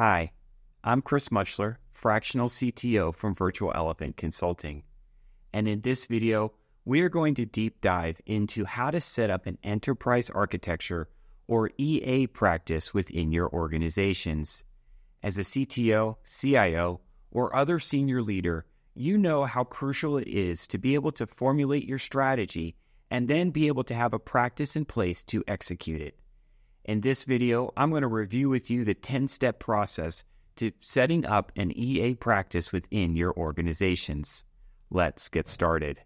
Hi, I'm Chris Mutchler, fractional CTO from Virtual Elephant Consulting. And in this video, we are going to deep dive into how to set up an enterprise architecture or EA practice within your organizations. As a CTO, CIO, or other senior leader, you know how crucial it is to be able to formulate your strategy and then be able to have a practice in place to execute it. In this video, I'm going to review with you the 10 step process to setting up an EA practice within your organizations. Let's get started.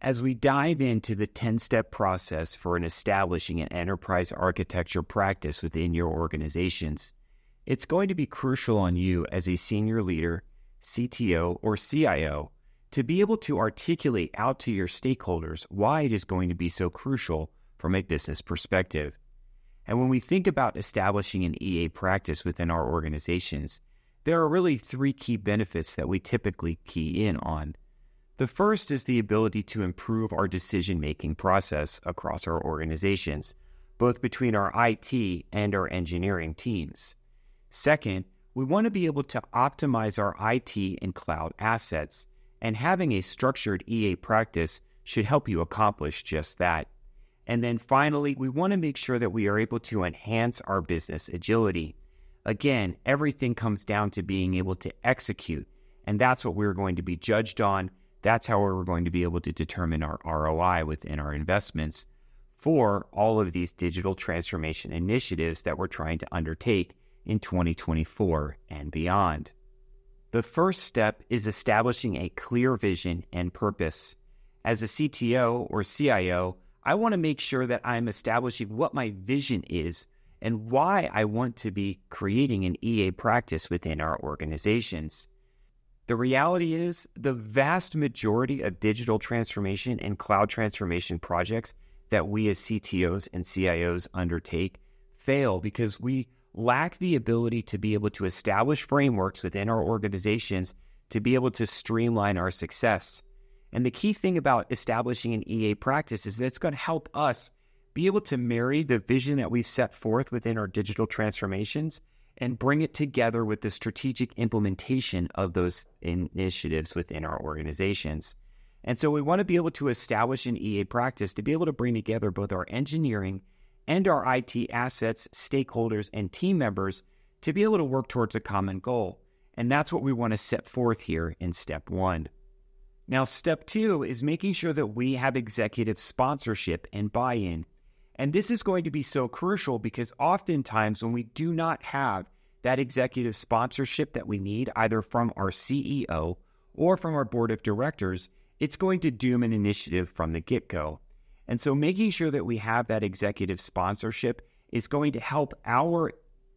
As we dive into the 10 step process for an establishing an enterprise architecture practice within your organizations, it's going to be crucial on you as a senior leader, CTO, or CIO to be able to articulate out to your stakeholders why it is going to be so crucial from a business perspective. And when we think about establishing an EA practice within our organizations, there are really three key benefits that we typically key in on. The first is the ability to improve our decision making process across our organizations, both between our IT and our engineering teams. Second, we want to be able to optimize our IT and cloud assets, and having a structured EA practice should help you accomplish just that. And then finally, we want to make sure that we are able to enhance our business agility. Again, everything comes down to being able to execute, and that's what we're going to be judged on. That's how we're going to be able to determine our ROI within our investments for all of these digital transformation initiatives that we're trying to undertake in 2024 and beyond. The first step is establishing a clear vision and purpose. As a CTO or CIO, I want to make sure that I'm establishing what my vision is and why I want to be creating an EA practice within our organizations. The reality is, the vast majority of digital transformation and cloud transformation projects that we as CTOs and CIOs undertake fail because we lack the ability to be able to establish frameworks within our organizations to be able to streamline our success. And the key thing about establishing an EA practice is that it's going to help us be able to marry the vision that we set forth within our digital transformations and bring it together with the strategic implementation of those initiatives within our organizations. And so we want to be able to establish an EA practice to be able to bring together both our engineering and our IT assets, stakeholders, and team members to be able to work towards a common goal. And that's what we want to set forth here in step one. Now, step two is making sure that we have executive sponsorship and buy in. And this is going to be so crucial because oftentimes when we do not have that executive sponsorship that we need, either from our CEO or from our board of directors, it's going to doom an initiative from the get go. And so making sure that we have that executive sponsorship is going to help our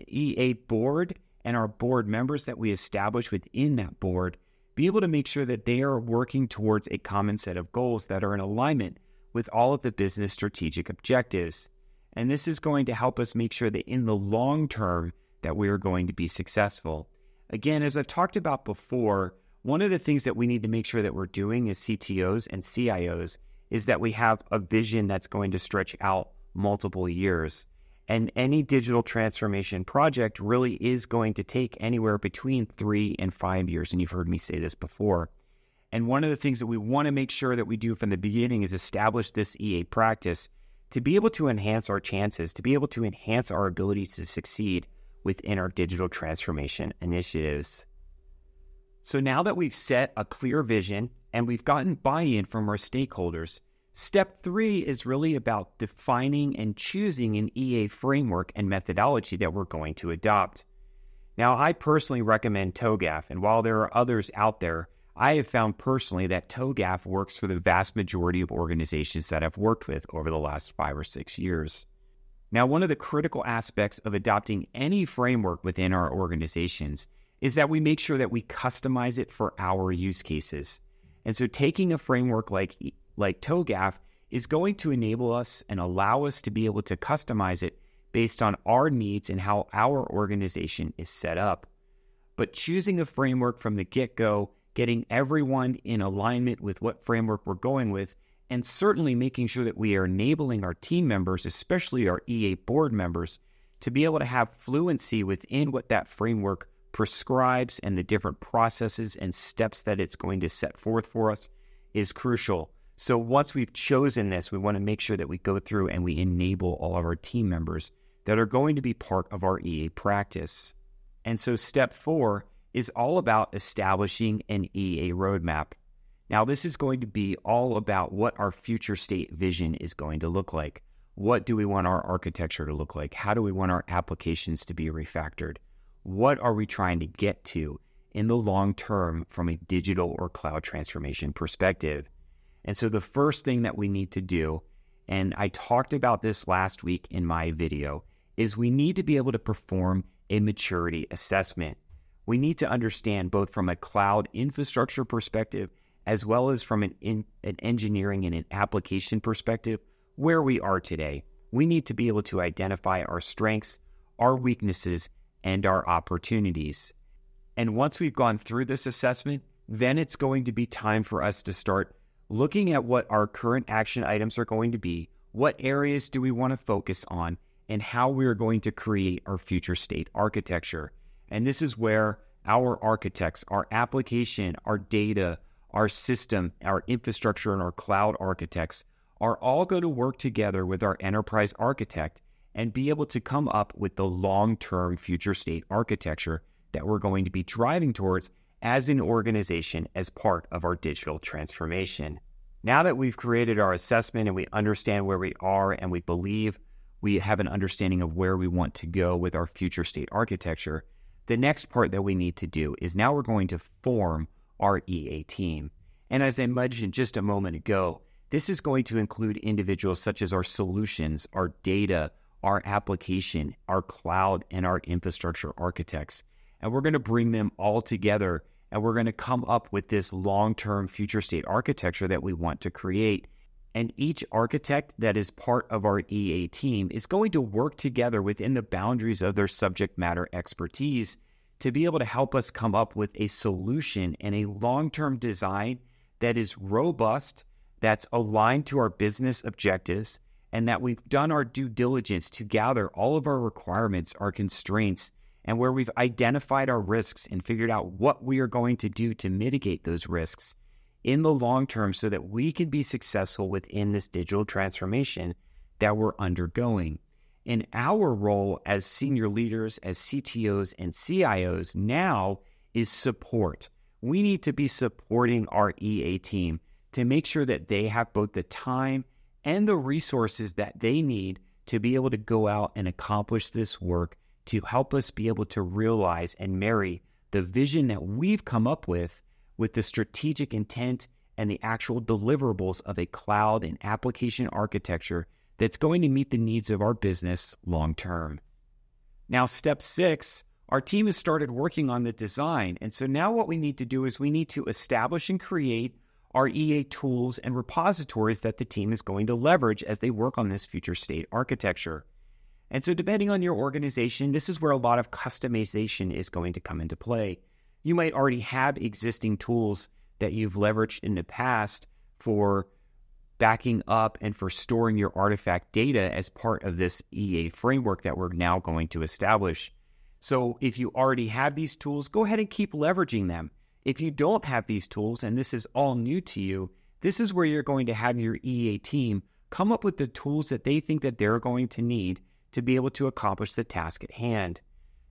EA board and our board members that we establish within that board be able to make sure that they are working towards a common set of goals that are in alignment with all of the business strategic objectives. And this is going to help us make sure that in the long term that we are going to be successful. Again, as I've talked about before, one of the things that we need to make sure that we're doing as CTOs and CIOs is that we have a vision that's going to stretch out multiple years. And any digital transformation project really is going to take anywhere between three and five years. And you've heard me say this before. And one of the things that we want to make sure that we do from the beginning is establish this EA practice to be able to enhance our chances, to be able to enhance our ability to succeed within our digital transformation initiatives. So now that we've set a clear vision and we've gotten buy in from our stakeholders. Step three is really about defining and choosing an EA framework and methodology that we're going to adopt. Now, I personally recommend TOGAF, and while there are others out there, I have found personally that TOGAF works for the vast majority of organizations that I've worked with over the last five or six years. Now, one of the critical aspects of adopting any framework within our organizations is that we make sure that we customize it for our use cases. And so taking a framework like like TOGAF is going to enable us and allow us to be able to customize it based on our needs and how our organization is set up. But choosing a framework from the get go getting everyone in alignment with what framework we're going with, and certainly making sure that we are enabling our team members, especially our EA board members, to be able to have fluency within what that framework prescribes and the different processes and steps that it's going to set forth for us is crucial. So once we've chosen this, we want to make sure that we go through and we enable all of our team members that are going to be part of our EA practice. And so step four is all about establishing an EA roadmap. Now, this is going to be all about what our future state vision is going to look like. What do we want our architecture to look like? How do we want our applications to be refactored? What are we trying to get to in the long term from a digital or cloud transformation perspective? And so, the first thing that we need to do, and I talked about this last week in my video, is we need to be able to perform a maturity assessment. We need to understand both from a cloud infrastructure perspective as well as from an, in, an engineering and an application perspective where we are today. We need to be able to identify our strengths, our weaknesses, and our opportunities. And once we've gone through this assessment, then it's going to be time for us to start looking at what our current action items are going to be, what areas do we want to focus on, and how we are going to create our future state architecture. And this is where our architects, our application, our data, our system, our infrastructure, and our cloud architects are all going to work together with our enterprise architect and be able to come up with the long term future state architecture that we're going to be driving towards as an organization as part of our digital transformation. Now that we've created our assessment and we understand where we are and we believe we have an understanding of where we want to go with our future state architecture, the next part that we need to do is now we're going to form our EA team. And as I mentioned just a moment ago, this is going to include individuals such as our solutions, our data, our application, our cloud, and our infrastructure architects. And we're going to bring them all together and we're going to come up with this long term future state architecture that we want to create and each architect that is part of our EA team is going to work together within the boundaries of their subject matter expertise to be able to help us come up with a solution and a long term design that is robust, that's aligned to our business objectives, and that we've done our due diligence to gather all of our requirements, our constraints, and where we've identified our risks and figured out what we are going to do to mitigate those risks in the long term so that we can be successful within this digital transformation that we're undergoing. In our role as senior leaders, as CTOs and CIOs now is support. We need to be supporting our EA team to make sure that they have both the time and the resources that they need to be able to go out and accomplish this work to help us be able to realize and marry the vision that we've come up with with the strategic intent and the actual deliverables of a cloud and application architecture that's going to meet the needs of our business long term. Now, step six, our team has started working on the design. And so now what we need to do is we need to establish and create our EA tools and repositories that the team is going to leverage as they work on this future state architecture. And so, depending on your organization, this is where a lot of customization is going to come into play you might already have existing tools that you've leveraged in the past for backing up and for storing your artifact data as part of this EA framework that we're now going to establish. So if you already have these tools, go ahead and keep leveraging them. If you don't have these tools and this is all new to you, this is where you're going to have your EA team come up with the tools that they think that they're going to need to be able to accomplish the task at hand.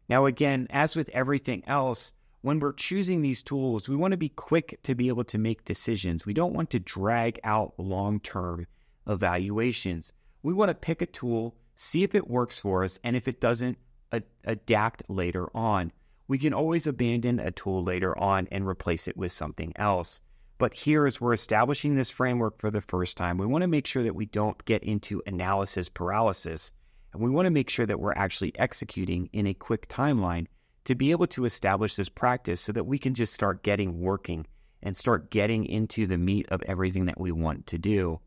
Now again, as with everything else, when we're choosing these tools, we want to be quick to be able to make decisions. We don't want to drag out long term evaluations. We want to pick a tool, see if it works for us, and if it doesn't, a- adapt later on. We can always abandon a tool later on and replace it with something else. But here, as we're establishing this framework for the first time, we want to make sure that we don't get into analysis paralysis. And we want to make sure that we're actually executing in a quick timeline to be able to establish this practice so that we can just start getting working and start getting into the meat of everything that we want to do.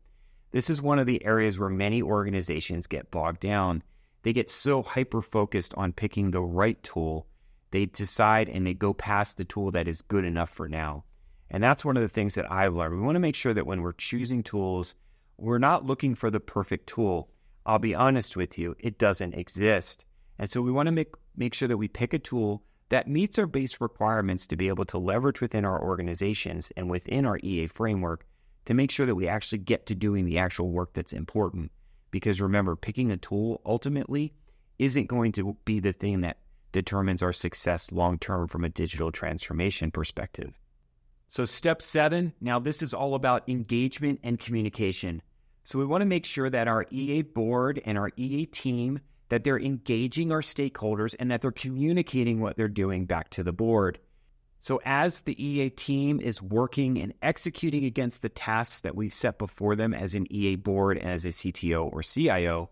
This is one of the areas where many organizations get bogged down. They get so hyper focused on picking the right tool, they decide and they go past the tool that is good enough for now. And that's one of the things that I've learned. We want to make sure that when we're choosing tools, we're not looking for the perfect tool. I'll be honest with you, it doesn't exist. And so we want to make, make sure that we pick a tool that meets our base requirements to be able to leverage within our organizations and within our EA framework to make sure that we actually get to doing the actual work that's important. Because remember, picking a tool ultimately isn't going to be the thing that determines our success long term from a digital transformation perspective. So, step seven now, this is all about engagement and communication. So, we want to make sure that our EA board and our EA team that they're engaging our stakeholders and that they're communicating what they're doing back to the board. So, as the EA team is working and executing against the tasks that we've set before them as an EA board and as a CTO or CIO,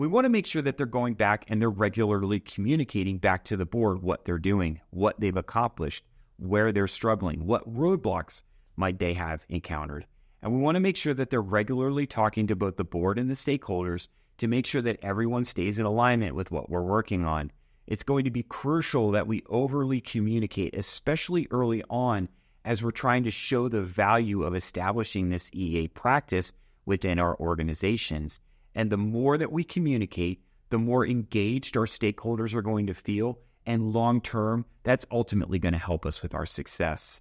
we want to make sure that they're going back and they're regularly communicating back to the board what they're doing, what they've accomplished, where they're struggling, what roadblocks might they have encountered. And we want to make sure that they're regularly talking to both the board and the stakeholders to make sure that everyone stays in alignment with what we're working on. It's going to be crucial that we overly communicate, especially early on, as we're trying to show the value of establishing this EA practice within our organizations. And the more that we communicate, the more engaged our stakeholders are going to feel. And long term, that's ultimately going to help us with our success.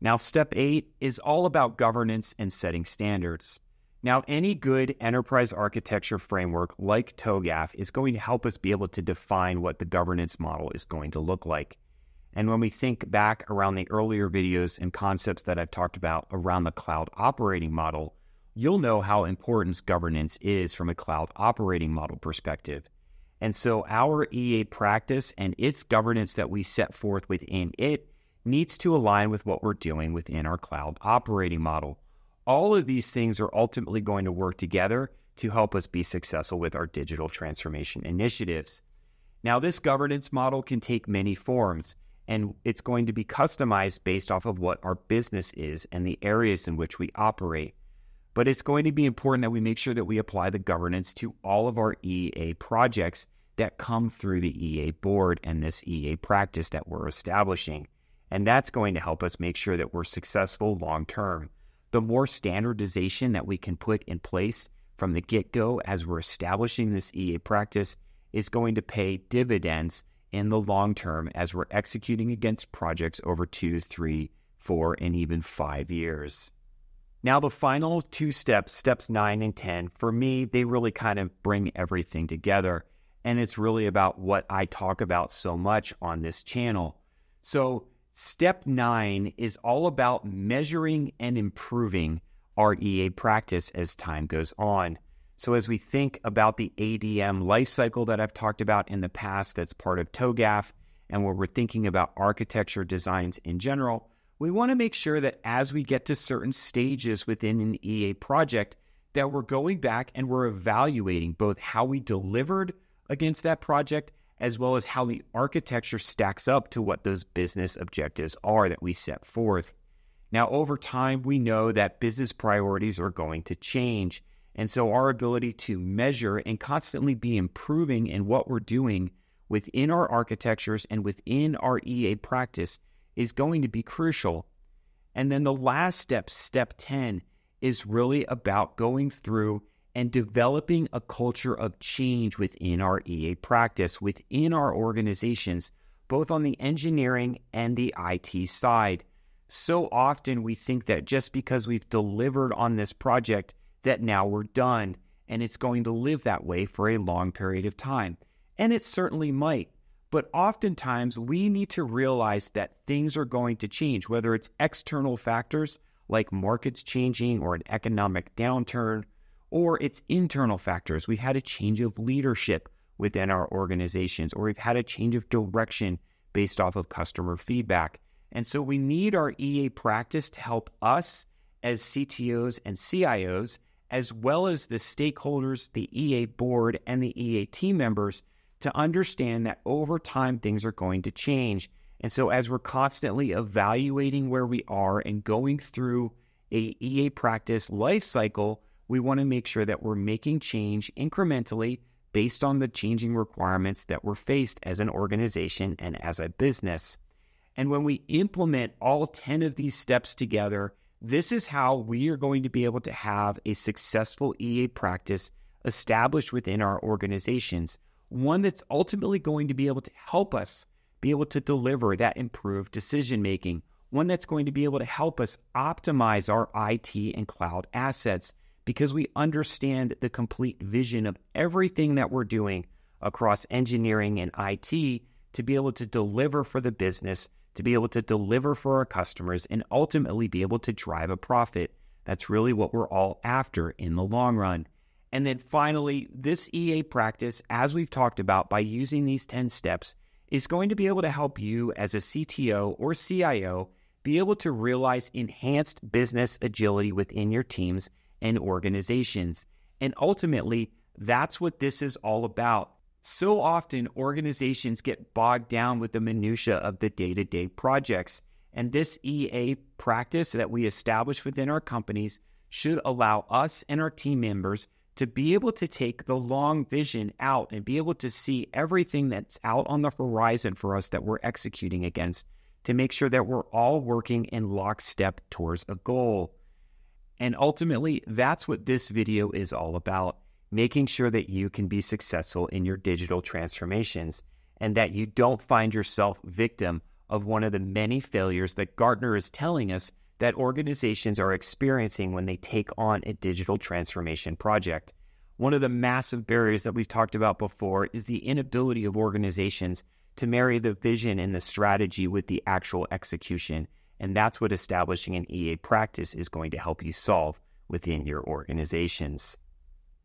Now, step eight is all about governance and setting standards. Now, any good enterprise architecture framework like TOGAF is going to help us be able to define what the governance model is going to look like. And when we think back around the earlier videos and concepts that I've talked about around the cloud operating model, you'll know how important governance is from a cloud operating model perspective. And so our EA practice and its governance that we set forth within it needs to align with what we're doing within our cloud operating model all of these things are ultimately going to work together to help us be successful with our digital transformation initiatives. Now, this governance model can take many forms, and it's going to be customized based off of what our business is and the areas in which we operate. But it's going to be important that we make sure that we apply the governance to all of our EA projects that come through the EA board and this EA practice that we're establishing. And that's going to help us make sure that we're successful long term the more standardization that we can put in place from the get go as we're establishing this EA practice is going to pay dividends in the long term as we're executing against projects over two, three, four, and even five years. Now, the final two steps, steps nine and 10, for me, they really kind of bring everything together. And it's really about what I talk about so much on this channel. So, Step nine is all about measuring and improving our EA practice as time goes on. So, as we think about the ADM lifecycle that I've talked about in the past, that's part of TOGAF, and where we're thinking about architecture designs in general, we want to make sure that as we get to certain stages within an EA project, that we're going back and we're evaluating both how we delivered against that project as well as how the architecture stacks up to what those business objectives are that we set forth. Now, over time, we know that business priorities are going to change. And so, our ability to measure and constantly be improving in what we're doing within our architectures and within our EA practice is going to be crucial. And then the last step, step 10, is really about going through and developing a culture of change within our EA practice, within our organizations, both on the engineering and the IT side. So often we think that just because we've delivered on this project, that now we're done and it's going to live that way for a long period of time. And it certainly might. But oftentimes we need to realize that things are going to change, whether it's external factors like markets changing or an economic downturn or it's internal factors. We've had a change of leadership within our organizations, or we've had a change of direction based off of customer feedback. And so we need our EA practice to help us as CTOs and CIOs, as well as the stakeholders, the EA board, and the EA team members to understand that over time things are going to change. And so as we're constantly evaluating where we are and going through a EA practice life cycle, we want to make sure that we're making change incrementally based on the changing requirements that we're faced as an organization and as a business. And when we implement all 10 of these steps together, this is how we are going to be able to have a successful EA practice established within our organizations, one that's ultimately going to be able to help us be able to deliver that improved decision making, one that's going to be able to help us optimize our IT and cloud assets because we understand the complete vision of everything that we're doing across engineering and IT to be able to deliver for the business, to be able to deliver for our customers, and ultimately be able to drive a profit. That's really what we're all after in the long run. And then finally, this EA practice, as we've talked about, by using these 10 steps, is going to be able to help you as a CTO or CIO be able to realize enhanced business agility within your teams and organizations. And ultimately, that's what this is all about. So often, organizations get bogged down with the minutiae of the day to day projects. And this EA practice that we establish within our companies should allow us and our team members to be able to take the long vision out and be able to see everything that's out on the horizon for us that we're executing against to make sure that we're all working in lockstep towards a goal. And ultimately, that's what this video is all about making sure that you can be successful in your digital transformations and that you don't find yourself victim of one of the many failures that Gartner is telling us that organizations are experiencing when they take on a digital transformation project. One of the massive barriers that we've talked about before is the inability of organizations to marry the vision and the strategy with the actual execution. And that's what establishing an EA practice is going to help you solve within your organizations.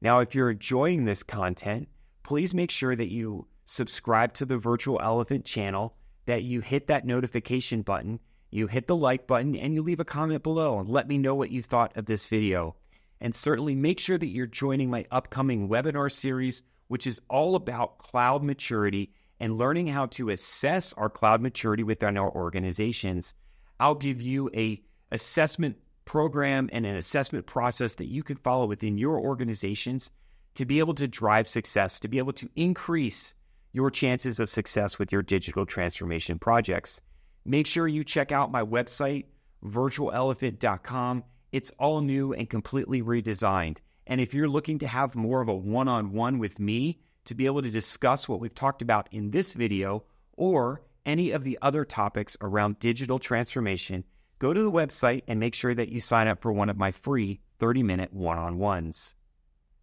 Now, if you're enjoying this content, please make sure that you subscribe to the Virtual Elephant channel, that you hit that notification button, you hit the like button, and you leave a comment below and let me know what you thought of this video. And certainly make sure that you're joining my upcoming webinar series, which is all about cloud maturity and learning how to assess our cloud maturity within our organizations. I'll give you a assessment program and an assessment process that you can follow within your organizations to be able to drive success, to be able to increase your chances of success with your digital transformation projects. Make sure you check out my website, virtualelephant.com. It's all new and completely redesigned. And if you're looking to have more of a one on one with me to be able to discuss what we've talked about in this video or any of the other topics around digital transformation, go to the website and make sure that you sign up for one of my free 30 minute one on ones.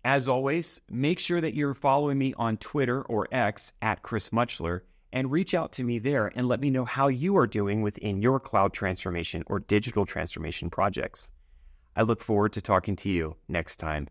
As always, make sure that you're following me on Twitter or X at Chris Mutchler and reach out to me there and let me know how you are doing within your cloud transformation or digital transformation projects. I look forward to talking to you next time.